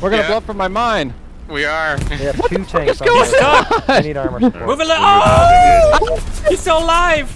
We're gonna Yeah. blow up from my mine. We are. We have two tanks on going on? I need armor support. Move a little. Oh! He's still alive.